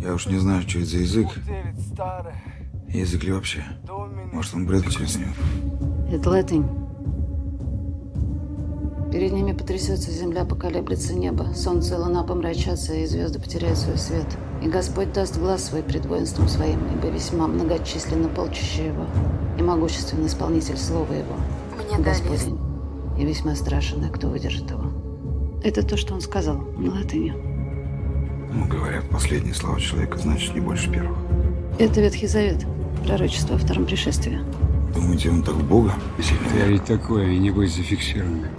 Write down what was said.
Я уж не знаю, что это за язык. Язык ли вообще? Может, он бред через нее? Это латынь. Перед ними потрясется земля, поколеблется небо, солнце и луна помрачатся, и звезды потеряют свой свет. И Господь даст глаз свой пред воинством своим, ибо весьма многочисленно полчище его, и могущественный исполнитель слова его. Мне. Господень, и весьма страшен, а кто выдержит его. Это то, что он сказал на латыни. Ну, говорят, последние слова человека значит не больше первых. Это Ветхий Завет, пророчество о втором пришествии. Думаете, он так в Бога сильно Я ведь такое, и небось зафиксированное.